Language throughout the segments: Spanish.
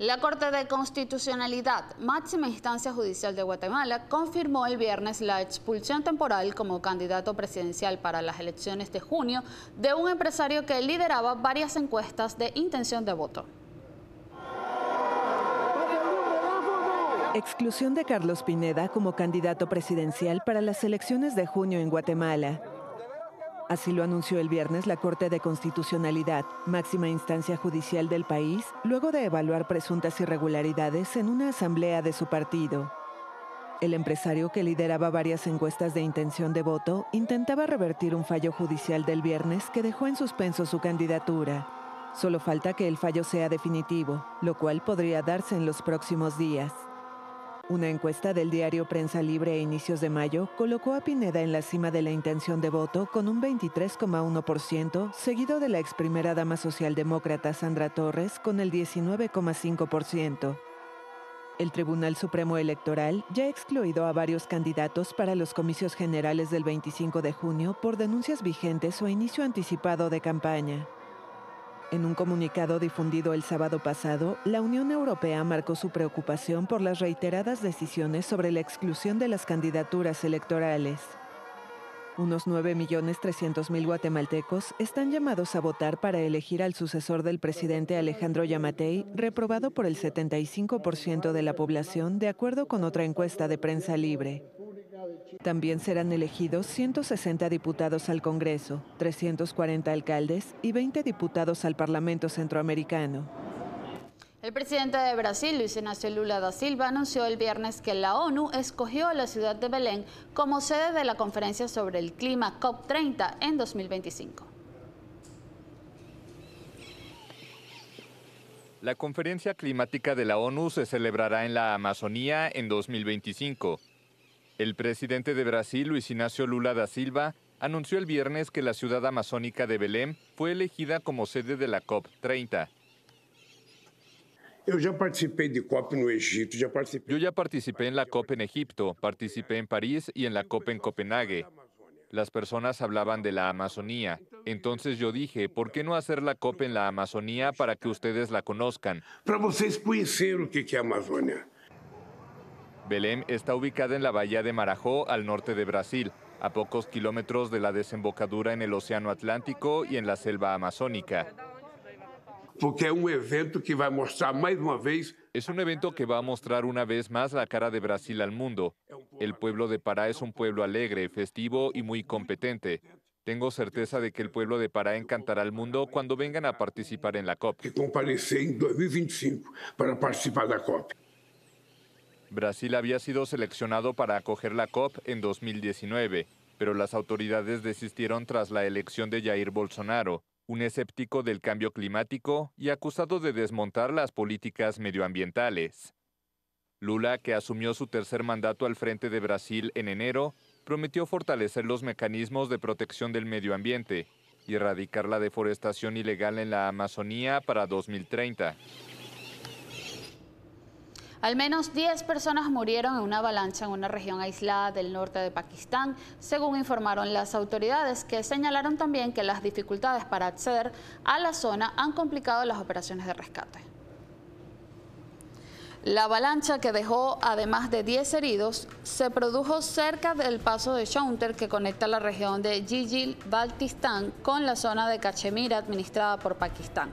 La Corte de Constitucionalidad, máxima instancia judicial de Guatemala, confirmó el viernes la expulsión temporal como candidato presidencial para las elecciones de junio de un empresario que lideraba varias encuestas de intención de voto. Exclusión de Carlos Pineda como candidato presidencial para las elecciones de junio en Guatemala. Así lo anunció el viernes la Corte de Constitucionalidad, máxima instancia judicial del país, luego de evaluar presuntas irregularidades en una asamblea de su partido. El empresario que lideraba varias encuestas de intención de voto intentaba revertir un fallo judicial del viernes que dejó en suspenso su candidatura. Solo falta que el fallo sea definitivo, lo cual podría darse en los próximos días. Una encuesta del diario Prensa Libre a inicios de mayo colocó a Pineda en la cima de la intención de voto con un 23,1%, seguido de la ex primera dama socialdemócrata Sandra Torres con el 19,5%. El Tribunal Supremo Electoral ya excluido a varios candidatos para los comicios generales del 25 de junio por denuncias vigentes o inicio anticipado de campaña. En un comunicado difundido el sábado pasado, la Unión Europea marcó su preocupación por las reiteradas decisiones sobre la exclusión de las candidaturas electorales. Unos 9.300.000 guatemaltecos están llamados a votar para elegir al sucesor del presidente Alejandro Yamatei, reprobado por el 75% de la población, de acuerdo con otra encuesta de prensa libre. También serán elegidos 160 diputados al Congreso, 340 alcaldes y 20 diputados al Parlamento Centroamericano. El presidente de Brasil, Luis Ignacio Lula da Silva, anunció el viernes que la ONU escogió a la ciudad de Belén como sede de la conferencia sobre el clima COP30 en 2025. La conferencia climática de la ONU se celebrará en la Amazonía en 2025. El presidente de Brasil, Luis Ignacio Lula da Silva, anunció el viernes que la ciudad amazónica de Belém fue elegida como sede de la COP30. Yo ya participé de COP en Egipto, Yo ya participé en la COP en Egipto, participé en París y en la COP en Copenhague. Las personas hablaban de la Amazonía. Entonces yo dije, ¿por qué no hacer la COP en la Amazonía para que ustedes la conozcan? Para ustedes conhecerem o que es Amazonia. Belém está ubicada en la bahía de Marajó, al norte de Brasil, a pocos kilómetros de la desembocadura en el Océano Atlántico y en la selva amazónica. Porque es un evento que va a mostrar más una vez. Es un evento que va a mostrar una vez más la cara de Brasil al mundo. El pueblo de Pará es un pueblo alegre, festivo y muy competente. Tengo certeza de que el pueblo de Pará encantará al mundo cuando vengan a participar en la COP. Que comparecer en 2025 para participar de la COP. Brasil había sido seleccionado para acoger la COP en 2019, pero las autoridades desistieron tras la elección de Jair Bolsonaro, un escéptico del cambio climático y acusado de desmontar las políticas medioambientales. Lula, que asumió su tercer mandato al frente de Brasil en enero, prometió fortalecer los mecanismos de protección del medio ambiente y erradicar la deforestación ilegal en la Amazonía para 2030. Al menos 10 personas murieron en una avalancha en una región aislada del norte de Pakistán, según informaron las autoridades, que señalaron también que las dificultades para acceder a la zona han complicado las operaciones de rescate. La avalancha que dejó además de 10 heridos se produjo cerca del paso de Shaunter que conecta la región de Gigil Baltistán con la zona de Cachemira administrada por Pakistán.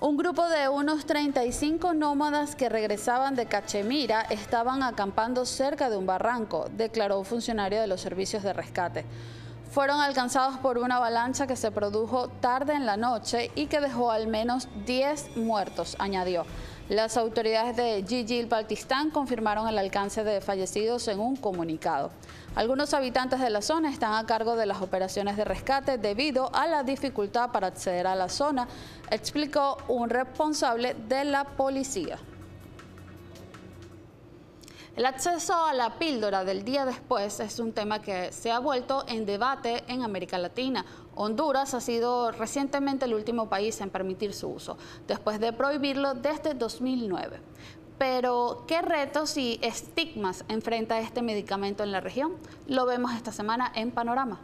Un grupo de unos 35 nómadas que regresaban de Cachemira estaban acampando cerca de un barranco, declaró un funcionario de los servicios de rescate. Fueron alcanzados por una avalancha que se produjo tarde en la noche y que dejó al menos 10 muertos, añadió. Las autoridades de Gigil Baltistán confirmaron el alcance de fallecidos en un comunicado. Algunos habitantes de la zona están a cargo de las operaciones de rescate debido a la dificultad para acceder a la zona, explicó un responsable de la policía. El acceso a la píldora del día después es un tema que se ha vuelto en debate en América Latina. Honduras ha sido recientemente el último país en permitir su uso, después de prohibirlo desde 2009. Pero, ¿qué retos y estigmas enfrenta este medicamento en la región? Lo vemos esta semana en Panorama.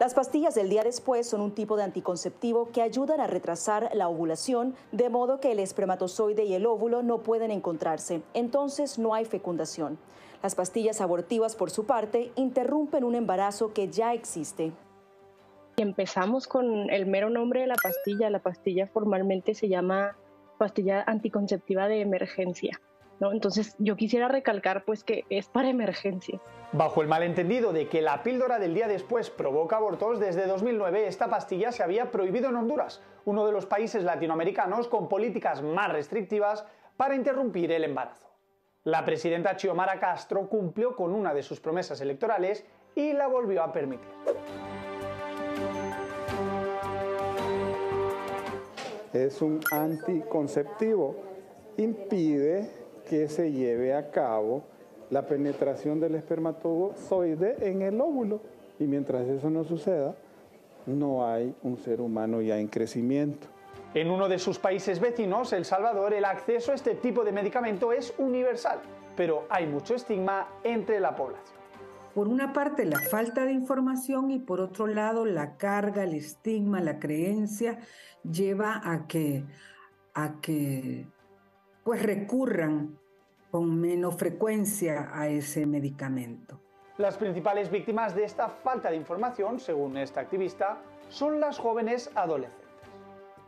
Las pastillas del día después son un tipo de anticonceptivo que ayudan a retrasar la ovulación, de modo que el espermatozoide y el óvulo no pueden encontrarse. Entonces no hay fecundación. Las pastillas abortivas, por su parte, interrumpen un embarazo que ya existe. Empezamos con el mero nombre de la pastilla. La pastilla formalmente se llama pastilla anticonceptiva de emergencia. ¿No? Entonces yo quisiera recalcar pues que es para emergencia. Bajo el malentendido de que la píldora del día después provoca abortos, desde 2009 esta pastilla se había prohibido en Honduras, uno de los países latinoamericanos con políticas más restrictivas para interrumpir el embarazo. La presidenta Xiomara Castro cumplió con una de sus promesas electorales y la volvió a permitir. Es un anticonceptivo. Impide que se lleve a cabo la penetración del espermatozoide en el óvulo. Y mientras eso no suceda, no hay un ser humano ya en crecimiento. En uno de sus países vecinos, El Salvador, el acceso a este tipo de medicamento es universal, pero hay mucho estigma entre la población. Por una parte, la falta de información y por otro lado, la carga, el estigma, la creencia lleva a que, a que pues recurran con menos frecuencia a ese medicamento. Las principales víctimas de esta falta de información, según esta activista, son las jóvenes adolescentes.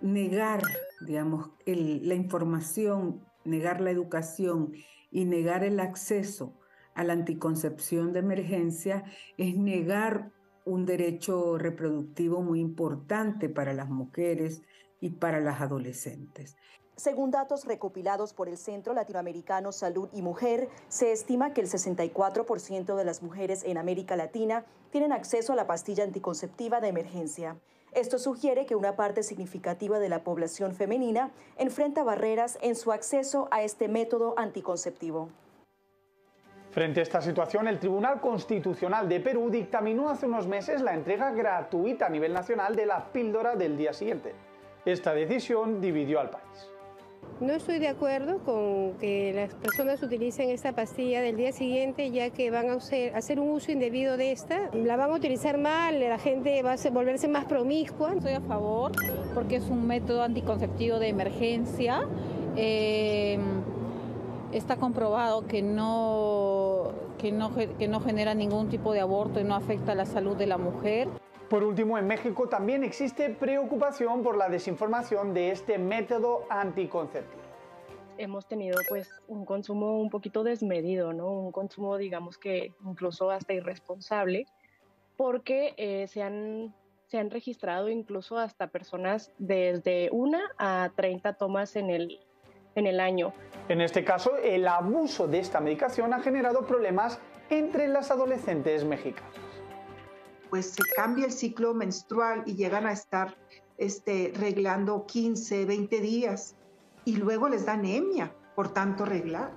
Negar, digamos, la información, negar la educación y negar el acceso a la anticoncepción de emergencia es negar un derecho reproductivo muy importante para las mujeres y para las adolescentes. Según datos recopilados por el Centro Latinoamericano Salud y Mujer, se estima que el 64% de las mujeres en América Latina tienen acceso a la pastilla anticonceptiva de emergencia. Esto sugiere que una parte significativa de la población femenina enfrenta barreras en su acceso a este método anticonceptivo. Frente a esta situación, el Tribunal Constitucional de Perú dictaminó hace unos meses la entrega gratuita a nivel nacional de la píldora del día siguiente. Esta decisión dividió al país. No estoy de acuerdo con que las personas utilicen esta pastilla del día siguiente ya que van a hacer un uso indebido de esta. La van a utilizar mal, la gente va a volverse más promiscua. Estoy a favor porque es un método anticonceptivo de emergencia. Eh, está comprobado que no, que, no, que no genera ningún tipo de aborto y no afecta a la salud de la mujer. Por último, en México también existe preocupación por la desinformación de este método anticonceptivo. Hemos tenido pues un consumo un poquito desmedido, ¿no? Un consumo digamos que incluso hasta irresponsable, porque eh, se, han, se han registrado incluso hasta personas desde una a 30 tomas en el, en el año. En este caso, el abuso de esta medicación ha generado problemas entre las adolescentes mexicanas pues se cambia el ciclo menstrual y llegan a estar este, reglando 15, 20 días y luego les da anemia por tanto reglar.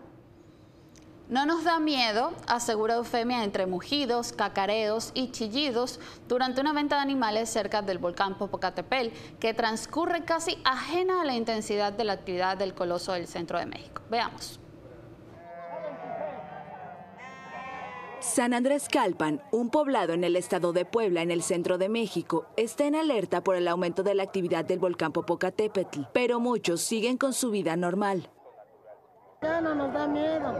No nos da miedo, asegura Eufemia, entre mugidos, cacareos y chillidos durante una venta de animales cerca del volcán Popocatépetl, que transcurre casi ajena a la intensidad de la actividad del coloso del centro de México. Veamos. San Andrés Calpan, un poblado en el estado de Puebla, en el centro de México, está en alerta por el aumento de la actividad del volcán Popocatépetl, pero muchos siguen con su vida normal. Ya no nos da miedo.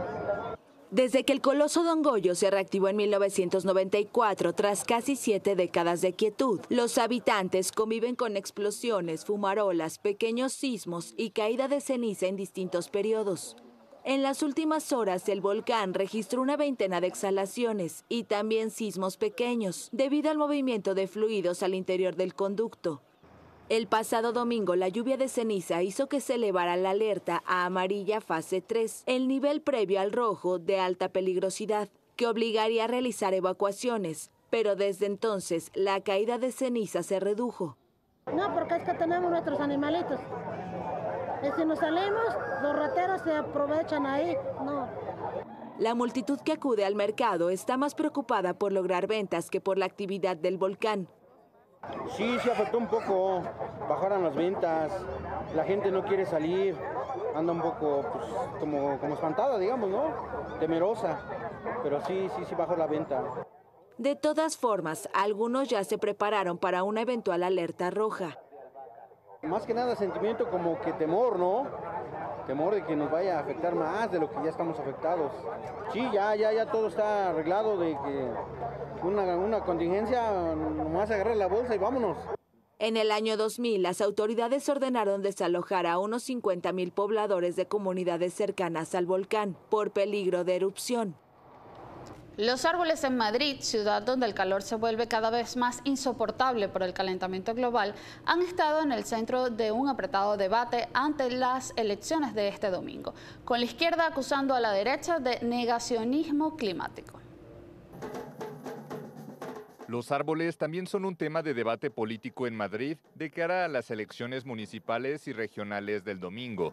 Desde que el coloso Don Goyo se reactivó en 1994, tras casi siete décadas de quietud, los habitantes conviven con explosiones, fumarolas, pequeños sismos y caída de ceniza en distintos periodos. En las últimas horas, el volcán registró una veintena de exhalaciones y también sismos pequeños, debido al movimiento de fluidos al interior del conducto. El pasado domingo, la lluvia de ceniza hizo que se elevara la alerta a amarilla fase 3, el nivel previo al rojo de alta peligrosidad, que obligaría a realizar evacuaciones, pero desde entonces la caída de ceniza se redujo. No, porque es que tenemos nuestros animalitos. Y si nos salimos, los rateros se aprovechan ahí. No. La multitud que acude al mercado está más preocupada por lograr ventas que por la actividad del volcán. Sí, se afectó un poco. Bajaron las ventas. La gente no quiere salir. Anda un poco pues, como, como espantada, digamos, ¿no? Temerosa. Pero sí, sí, sí bajó la venta. De todas formas, algunos ya se prepararon para una eventual alerta roja. Más que nada sentimiento como que temor, ¿no? Temor de que nos vaya a afectar más de lo que ya estamos afectados. Sí, ya, ya, ya todo está arreglado de que una, una contingencia, nomás agarrar la bolsa y vámonos. En el año 2000, las autoridades ordenaron desalojar a unos 50.000 pobladores de comunidades cercanas al volcán por peligro de erupción. Los árboles en Madrid, ciudad donde el calor se vuelve cada vez más insoportable por el calentamiento global, han estado en el centro de un apretado debate ante las elecciones de este domingo, con la izquierda acusando a la derecha de negacionismo climático. Los árboles también son un tema de debate político en Madrid de cara a las elecciones municipales y regionales del domingo.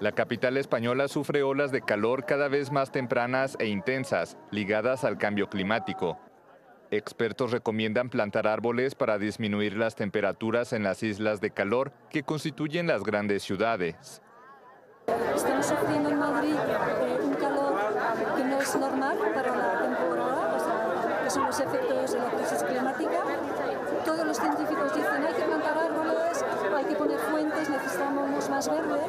La capital española sufre olas de calor cada vez más tempranas e intensas, ligadas al cambio climático. Expertos recomiendan plantar árboles para disminuir las temperaturas en las islas de calor que constituyen las grandes ciudades. Estamos sufriendo en Madrid eh, un calor que no es normal para la temporada, que son los efectos de la crisis climática. Todos los científicos dicen que poner fuentes, necesitamos más verde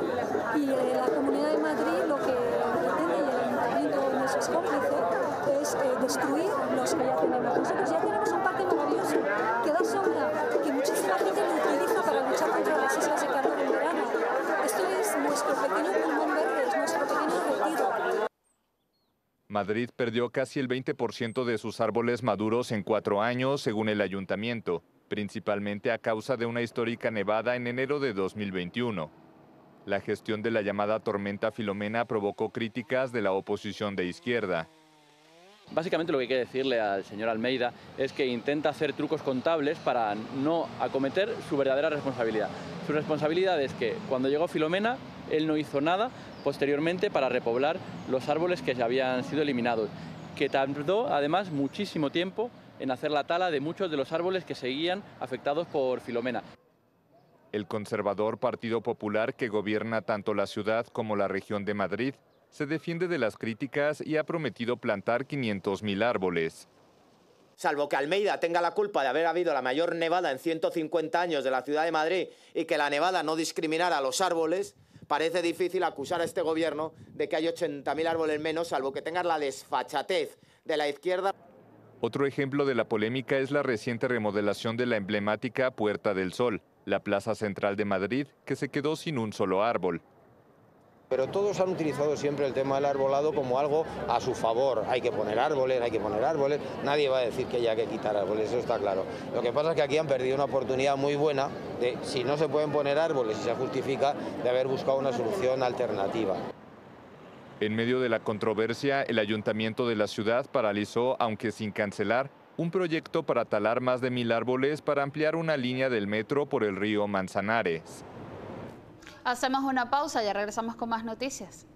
y eh, la Comunidad de Madrid lo que pretende y el Ayuntamiento en eso es cómplice es eh, destruir los que ya tenemos. Nosotros ya tenemos un parque maravilloso que da sombra, que muchísima gente lo utiliza para luchar contra las islas de calor en verano. Esto es nuestro pequeño pulmón verde, es nuestro pequeño retiro. Madrid perdió casi el 20% de sus árboles maduros en cuatro años, según el ayuntamiento, principalmente a causa de una histórica nevada en enero de 2021. La gestión de la llamada tormenta Filomena provocó críticas de la oposición de izquierda. Básicamente lo que hay que decirle al señor Almeida es que intenta hacer trucos contables para no acometer su verdadera responsabilidad. Su responsabilidad es que cuando llegó Filomena, él no hizo nada posteriormente para repoblar los árboles que ya habían sido eliminados, que tardó además muchísimo tiempo en hacer la tala de muchos de los árboles que seguían afectados por Filomena. El conservador Partido Popular, que gobierna tanto la ciudad como la región de Madrid, se defiende de las críticas y ha prometido plantar 500.000 árboles. Salvo que Almeida tenga la culpa de haber habido la mayor nevada en 150 años de la ciudad de Madrid y que la nevada no discriminara a los árboles, parece difícil acusar a este gobierno de que hay 80.000 árboles menos, salvo que tengas la desfachatez de la izquierda. Otro ejemplo de la polémica es la reciente remodelación de la emblemática Puerta del Sol, la plaza central de Madrid, que se quedó sin un solo árbol. Pero todos han utilizado siempre el tema del arbolado como algo a su favor. Hay que poner árboles, hay que poner árboles. Nadie va a decir que haya que quitar árboles, eso está claro. Lo que pasa es que aquí han perdido una oportunidad muy buena de, si no se pueden poner árboles y se justifica, de haber buscado una solución alternativa. En medio de la controversia, el ayuntamiento de la ciudad paralizó, aunque sin cancelar, un proyecto para talar más de mil árboles para ampliar una línea del metro por el río Manzanares. Hacemos una pausa y regresamos con más noticias.